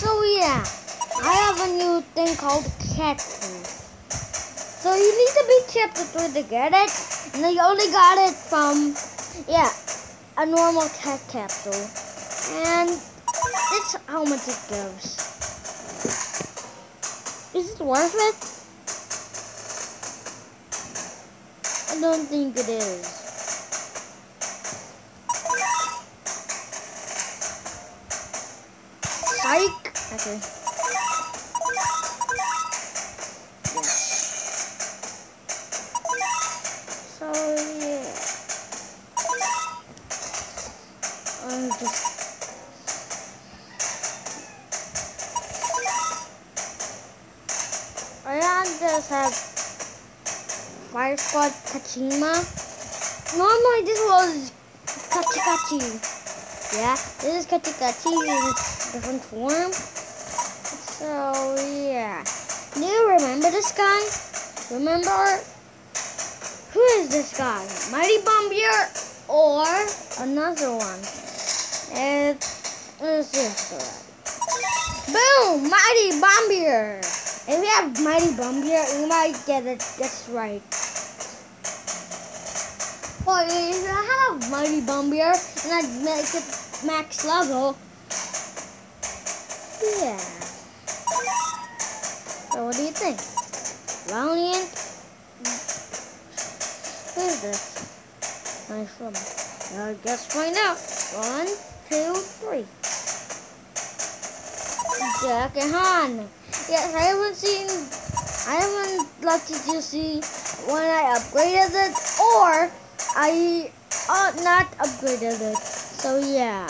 So yeah, I have a new thing called catfruit. So you need to be chapter 3 to get it. And I only got it from, yeah, a normal cat capsule. And it's how much it gives. Is it worth it? I don't think it is. Psych! Okay. Yeah. So, yeah. I'm just... I just have Fire Squad Kachima. Normally this was Kachikachi. Yeah, this is Kachikachi different form. So yeah. Do you remember this guy? Remember? Who is this guy? Mighty Bomburr or another one? It is this guy. Boom! Mighty Bomburr! If you have Mighty Bomburr, you might get it just right. Or if I have Mighty Bomburr and I make it max level, yeah. So what do you think? Valiant? Who is this? Nice one. I guess find out. One, two, three. Jack and Han. Yes, I haven't seen, I haven't lucky to see when I upgraded it or I uh, not upgraded it. So yeah.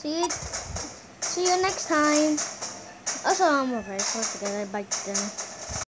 See, you, see you next time. Also, I'm very close together. Bye then.